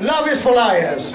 Love is for liars.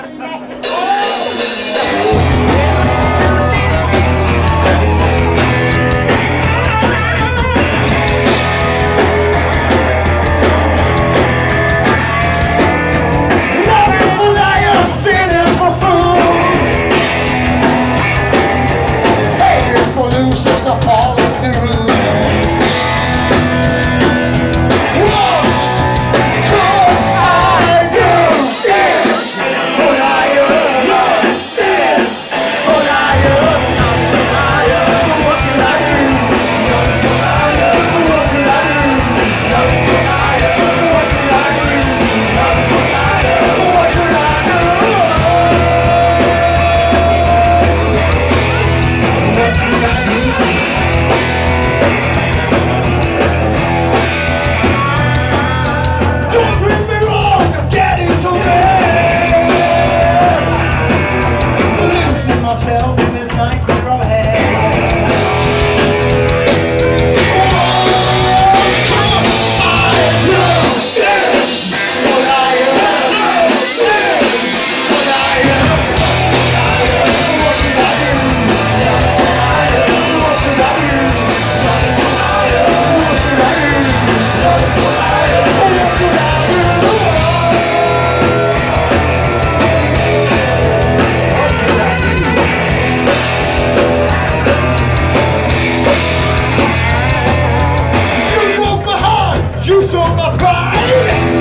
Pride.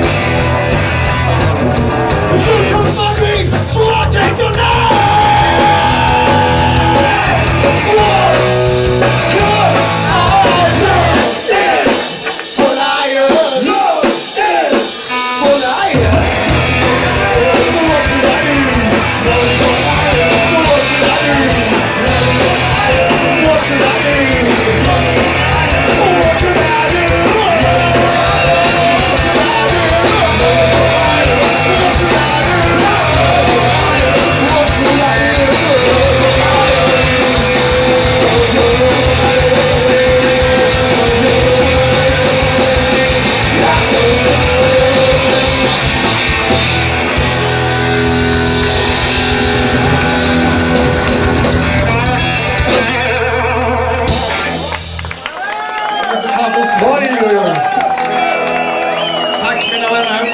You took my ring, Oj, oj, oj. Tack mina vänner.